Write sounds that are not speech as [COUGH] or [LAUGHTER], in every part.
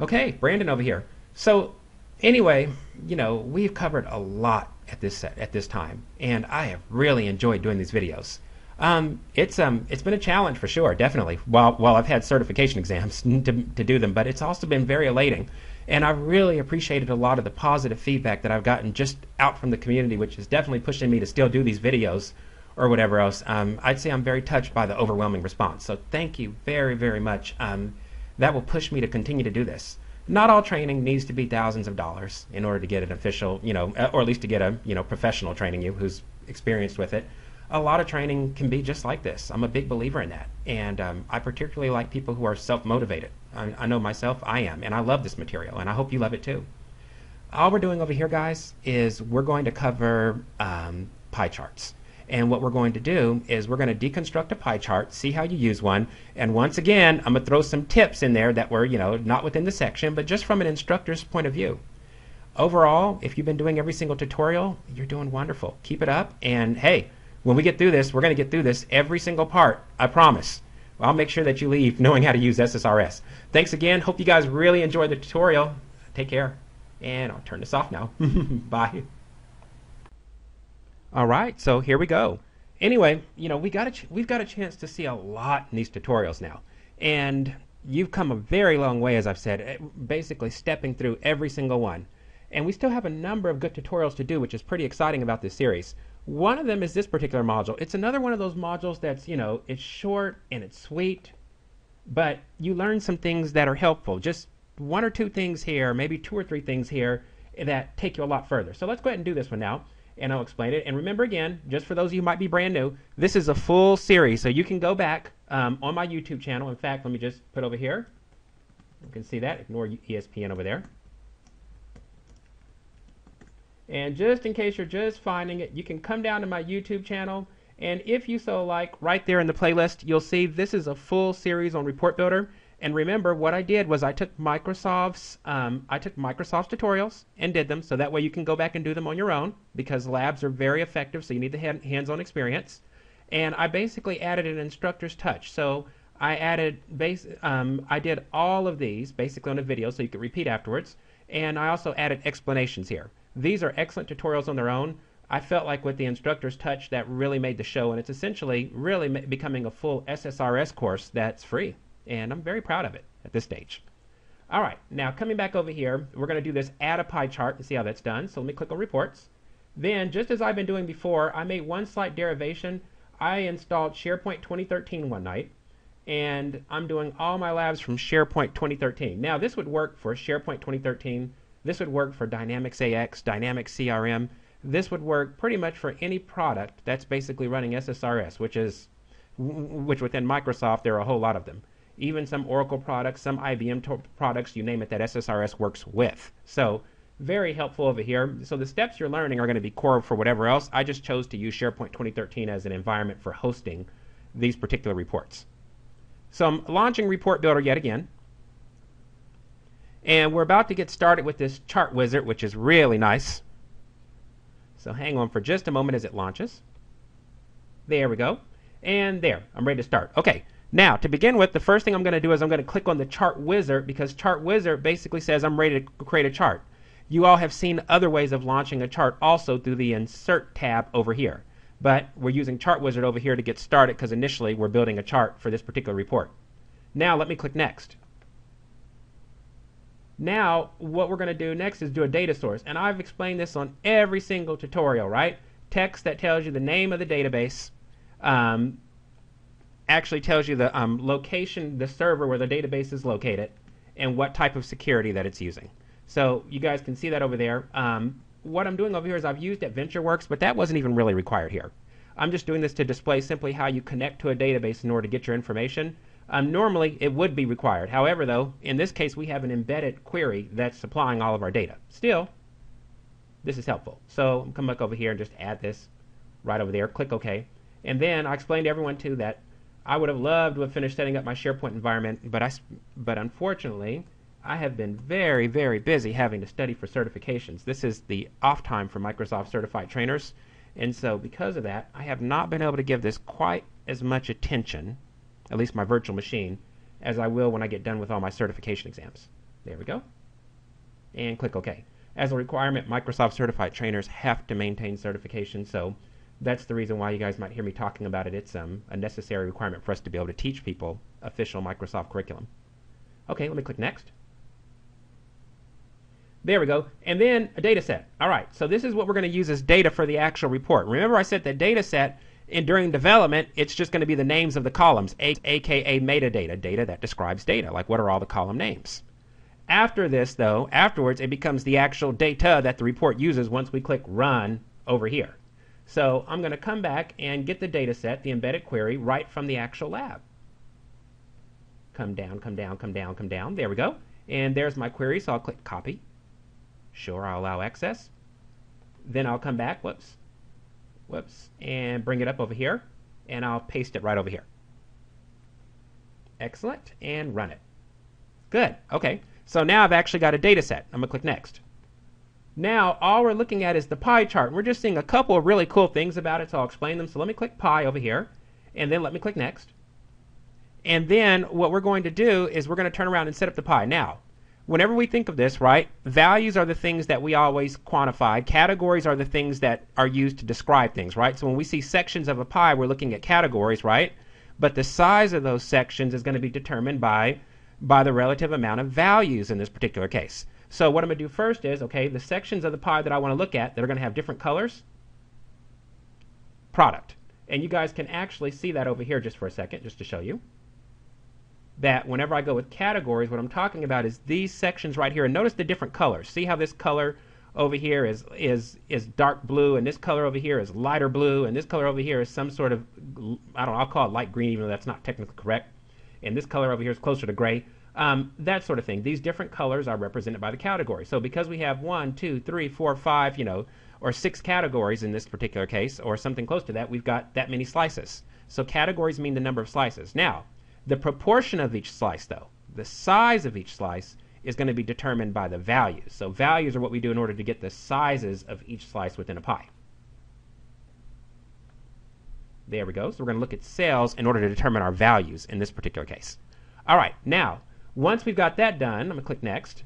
Okay, Brandon over here. So, anyway, you know, we've covered a lot at this set, at this time, and I have really enjoyed doing these videos. Um, it's um, it's been a challenge for sure, definitely. While while I've had certification exams [LAUGHS] to to do them, but it's also been very elating, and I've really appreciated a lot of the positive feedback that I've gotten just out from the community, which is definitely pushing me to still do these videos or whatever else. Um, I'd say I'm very touched by the overwhelming response. So thank you very very much. Um, that will push me to continue to do this. Not all training needs to be thousands of dollars in order to get an official, you know, or at least to get a you know professional training you who's experienced with it a lot of training can be just like this. I'm a big believer in that. And um, I particularly like people who are self motivated. I, I, know myself, I am, and I love this material, and I hope you love it too. All we're doing over here, guys, is we're going to cover um, pie charts. And what we're going to do is we're going to deconstruct a pie chart, see how you use one, and once again, I'm going to throw some tips in there that were, you know, not within the section, but just from an instructor's point of view. Overall, if you've been doing every single tutorial, you're doing wonderful. Keep it up, and hey, when we get through this, we're going to get through this every single part. I promise. I'll make sure that you leave [LAUGHS] knowing how to use SSRS. Thanks again. Hope you guys really enjoyed the tutorial. Take care. And I'll turn this off now. [LAUGHS] Bye. All right, so here we go. Anyway, you know, we got a we've got a chance to see a lot in these tutorials now. And you've come a very long way, as I've said, eh, basically stepping through every single one. And we still have a number of good tutorials to do, which is pretty exciting about this series. One of them is this particular module. It's another one of those modules that's, you know, it's short and it's sweet, but you learn some things that are helpful. Just one or two things here, maybe two or three things here that take you a lot further. So let's go ahead and do this one now, and I'll explain it. And remember again, just for those of you who might be brand new, this is a full series, so you can go back um, on my YouTube channel. In fact, let me just put over here. You can see that. Ignore ESPN over there. And just in case you're just finding it, you can come down to my YouTube channel. And if you so like, right there in the playlist, you'll see this is a full series on Report Builder. And remember, what I did was I took Microsoft's um, I took Microsoft's tutorials and did them, so that way you can go back and do them on your own because labs are very effective, so you need the hands-on experience. And I basically added an instructor's touch. So I added base um, I did all of these basically on a video, so you could repeat afterwards. And I also added explanations here. These are excellent tutorials on their own. I felt like with the instructor's touch that really made the show, and it's essentially really becoming a full SSRS course that's free. And I'm very proud of it at this stage. All right, now coming back over here, we're going to do this add a pie chart and see how that's done. So let me click on reports. Then, just as I've been doing before, I made one slight derivation. I installed SharePoint 2013 one night, and I'm doing all my labs from SharePoint 2013. Now, this would work for SharePoint 2013 this would work for Dynamics AX, Dynamics CRM. This would work pretty much for any product that's basically running SSRS, which is which within Microsoft there are a whole lot of them. Even some Oracle products, some IBM products, you name it, that SSRS works with. So very helpful over here. So the steps you're learning are going to be core for whatever else. I just chose to use SharePoint 2013 as an environment for hosting these particular reports. So I'm launching Report Builder yet again. And we're about to get started with this chart wizard, which is really nice. So hang on for just a moment as it launches. There we go. And there, I'm ready to start. Okay, now to begin with, the first thing I'm going to do is I'm going to click on the chart wizard because chart wizard basically says I'm ready to create a chart. You all have seen other ways of launching a chart also through the insert tab over here. But we're using chart wizard over here to get started because initially we're building a chart for this particular report. Now let me click next. Now, what we're going to do next is do a data source. And I've explained this on every single tutorial, right? Text that tells you the name of the database, um, actually tells you the um, location, the server where the database is located, and what type of security that it's using. So you guys can see that over there. Um, what I'm doing over here is I've used AdventureWorks, but that wasn't even really required here. I'm just doing this to display simply how you connect to a database in order to get your information. Um, normally, it would be required. However, though, in this case, we have an embedded query that's supplying all of our data. Still, this is helpful. So come back over here and just add this right over there. Click OK. And then I explained to everyone, too, that I would have loved to have finished setting up my SharePoint environment, but, I, but unfortunately, I have been very, very busy having to study for certifications. This is the off time for Microsoft certified trainers. And so because of that, I have not been able to give this quite as much attention at least my virtual machine, as I will when I get done with all my certification exams. There we go. And click OK. As a requirement, Microsoft certified trainers have to maintain certification, so that's the reason why you guys might hear me talking about it. It's um, a necessary requirement for us to be able to teach people official Microsoft curriculum. Okay, let me click Next. There we go. And then a data set. All right, so this is what we're going to use as data for the actual report. Remember I said that data set and during development, it's just going to be the names of the columns, aka metadata, data that describes data, like what are all the column names. After this, though, afterwards, it becomes the actual data that the report uses once we click Run over here. So I'm going to come back and get the data set, the embedded query, right from the actual lab. Come down, come down, come down, come down. There we go. And there's my query, so I'll click Copy. Sure, I'll allow access. Then I'll come back, whoops, whoops, and bring it up over here, and I'll paste it right over here. Excellent, and run it. Good, okay. So now I've actually got a data set. I'm going to click Next. Now, all we're looking at is the pie chart. We're just seeing a couple of really cool things about it, so I'll explain them. So let me click pie over here, and then let me click Next. And then what we're going to do is we're going to turn around and set up the pie. Now, whenever we think of this, right, values are the things that we always quantify. Categories are the things that are used to describe things, right? So when we see sections of a pie, we're looking at categories, right? But the size of those sections is going to be determined by by the relative amount of values in this particular case. So what I'm going to do first is, okay, the sections of the pie that I want to look at that are going to have different colors, product. And you guys can actually see that over here just for a second, just to show you that whenever I go with categories, what I'm talking about is these sections right here. And notice the different colors. See how this color over here is is is dark blue, and this color over here is lighter blue, and this color over here is some sort of I don't know. I'll call it light green, even though that's not technically correct. And this color over here is closer to gray. Um, that sort of thing. These different colors are represented by the category. So because we have one, two, three, four, five, you know, or six categories in this particular case, or something close to that, we've got that many slices. So categories mean the number of slices. Now, the proportion of each slice, though, the size of each slice, is going to be determined by the values. So values are what we do in order to get the sizes of each slice within a pie. There we go. So we're going to look at sales in order to determine our values in this particular case. All right, now, once we've got that done, I'm going to click Next.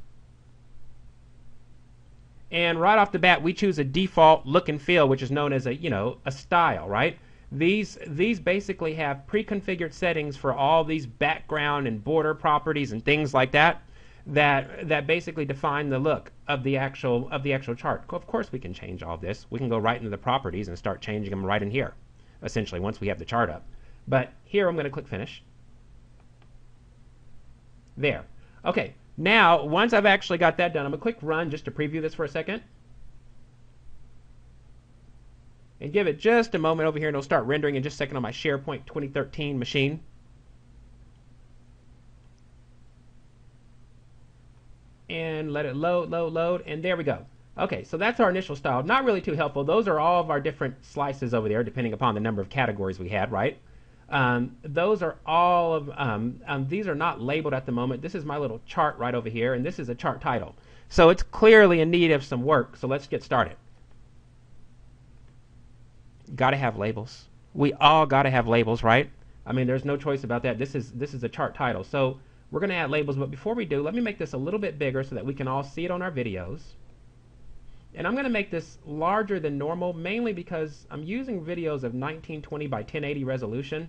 And right off the bat, we choose a default look and feel, which is known as a, you know, a style, right? These, these basically have pre-configured settings for all these background and border properties and things like that that that basically define the look of the actual of the actual chart. Of course we can change all this. We can go right into the properties and start changing them right in here, essentially, once we have the chart up. But here I'm going to click Finish. There. Okay, now once I've actually got that done, I'm going to click Run just to preview this for a second. and give it just a moment over here and it'll start rendering in just a second on my SharePoint 2013 machine. And let it load, load, load, and there we go. Okay, so that's our initial style. Not really too helpful. Those are all of our different slices over there, depending upon the number of categories we had, right? Um, those are all of, um, um, these are not labeled at the moment. This is my little chart right over here, and this is a chart title. So it's clearly in need of some work, so let's get started got to have labels. We all got to have labels, right? I mean, there's no choice about that. This is this is a chart title. So we're going to add labels, but before we do, let me make this a little bit bigger so that we can all see it on our videos. And I'm going to make this larger than normal, mainly because I'm using videos of 1920 by 1080 resolution.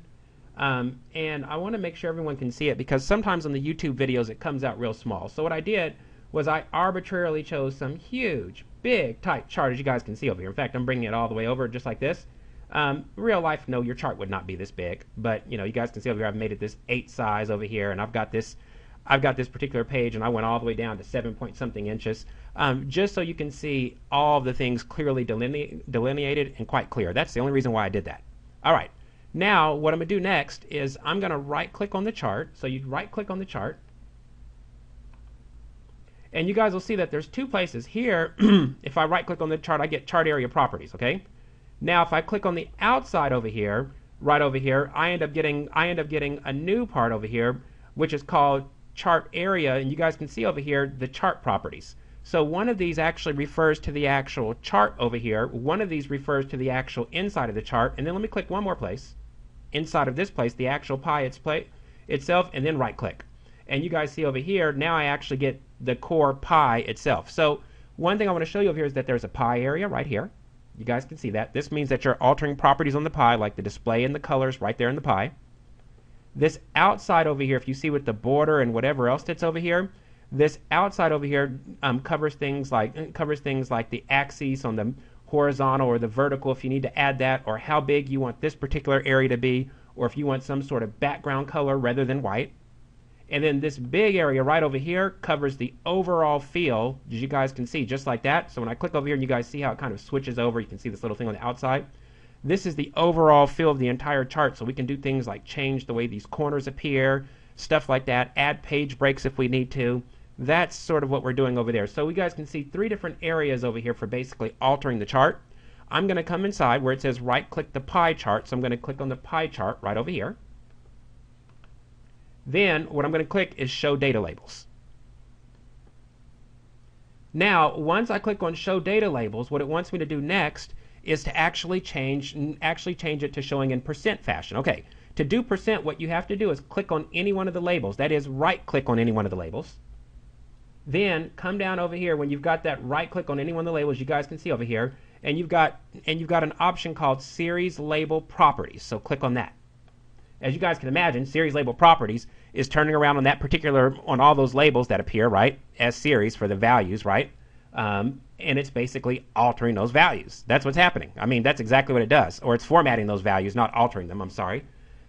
Um, and I want to make sure everyone can see it because sometimes on the YouTube videos it comes out real small. So what I did was I arbitrarily chose some huge, big, tight chart as you guys can see over here. In fact, I'm bringing it all the way over just like this. Um, real life, no, your chart would not be this big, but you know, you guys can see over here, I've made it this eight size over here, and I've got this, I've got this particular page, and I went all the way down to seven point something inches, um, just so you can see all the things clearly deline delineated and quite clear. That's the only reason why I did that. All right, now what I'm gonna do next is I'm gonna right click on the chart. So you right click on the chart, and you guys will see that there's two places here. [CLEARS THROAT] if I right click on the chart, I get chart area properties. Okay. Now, if I click on the outside over here, right over here, I end up getting I end up getting a new part over here, which is called chart area, and you guys can see over here the chart properties. So one of these actually refers to the actual chart over here. One of these refers to the actual inside of the chart. And then let me click one more place. Inside of this place, the actual pie its play, itself, and then right click. And you guys see over here, now I actually get the core pie itself. So one thing I want to show you over here is that there's a pie area right here. You guys can see that. This means that you're altering properties on the pie, like the display and the colors right there in the pie. This outside over here, if you see with the border and whatever else that's over here, this outside over here um, covers things like covers things like the axes on the horizontal or the vertical if you need to add that, or how big you want this particular area to be, or if you want some sort of background color rather than white. And then this big area right over here covers the overall feel, as you guys can see, just like that. So when I click over here and you guys see how it kind of switches over, you can see this little thing on the outside. This is the overall feel of the entire chart, so we can do things like change the way these corners appear, stuff like that, add page breaks if we need to. That's sort of what we're doing over there. So we guys can see three different areas over here for basically altering the chart. I'm going to come inside where it says right click the pie chart, so I'm going to click on the pie chart right over here. Then what I'm going to click is show data labels. Now, once I click on show data labels, what it wants me to do next is to actually change actually change it to showing in percent fashion. Okay, to do percent, what you have to do is click on any one of the labels. That is, right click on any one of the labels. Then come down over here when you've got that right click on any one of the labels you guys can see over here, and you've got and you've got an option called series label properties. So click on that. As you guys can imagine, series label properties is turning around on that particular on all those labels that appear right as series for the values, right? Um, and it's basically altering those values. That's what's happening. I mean, that's exactly what it does. Or it's formatting those values, not altering them. I'm sorry.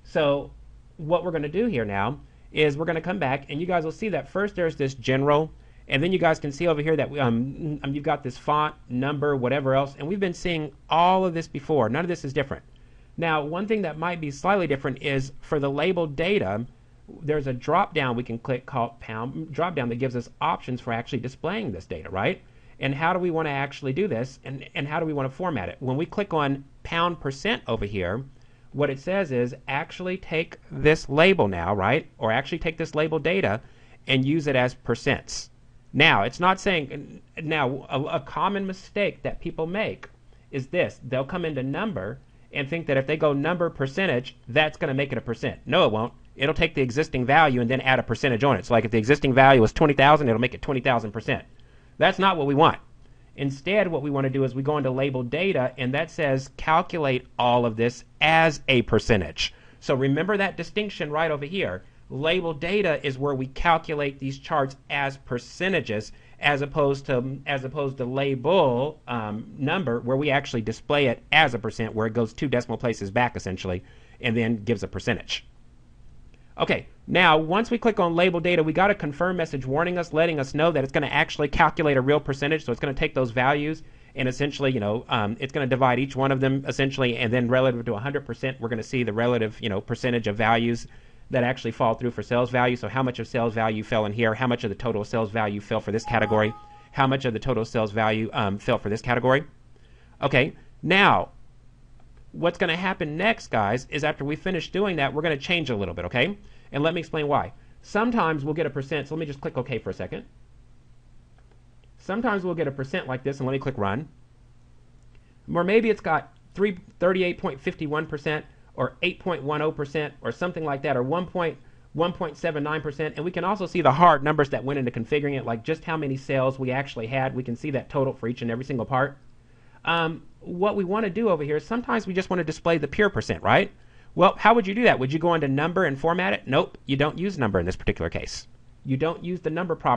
So what we're going to do here now is we're going to come back, and you guys will see that first there's this general, and then you guys can see over here that um, um, you've got this font, number, whatever else, and we've been seeing all of this before. None of this is different. Now, one thing that might be slightly different is for the labeled data, there's a drop down we can click called pound drop down that gives us options for actually displaying this data, right? And how do we want to actually do this? And, and how do we want to format it? When we click on pound percent over here, what it says is actually take this label now, right? Or actually take this label data and use it as percents. Now, it's not saying, now, a, a common mistake that people make is this they'll come into number and think that if they go number percentage, that's going to make it a percent. No, it won't. It'll take the existing value and then add a percentage on it. So, like if the existing value is 20,000, it'll make it 20,000 percent. That's not what we want. Instead, what we want to do is we go into label data, and that says calculate all of this as a percentage. So remember that distinction right over here. Label data is where we calculate these charts as percentages, as opposed to as opposed to label um, number, where we actually display it as a percent, where it goes two decimal places back essentially, and then gives a percentage. Okay, now once we click on label data, we got a confirm message warning us, letting us know that it's going to actually calculate a real percentage. So it's going to take those values and essentially, you know, um, it's going to divide each one of them essentially, and then relative to 100%, we're going to see the relative, you know, percentage of values that actually fall through for sales value. So how much of sales value fell in here? How much of the total sales value fell for this category? How much of the total sales value um, fell for this category? Okay, now what's going to happen next, guys, is after we finish doing that, we're going to change a little bit, okay? And let me explain why. Sometimes we'll get a percent, so let me just click OK for a second. Sometimes we'll get a percent like this, and let me click Run. Or maybe it's got 38.51% or 8.10% or something like that, or 1.1.79%. And we can also see the hard numbers that went into configuring it, like just how many sales we actually had. We can see that total for each and every single part. Um, what we want to do over here is sometimes we just want to display the pure percent, right? Well, how would you do that? Would you go into number and format it? Nope, you don't use number in this particular case. You don't use the number property.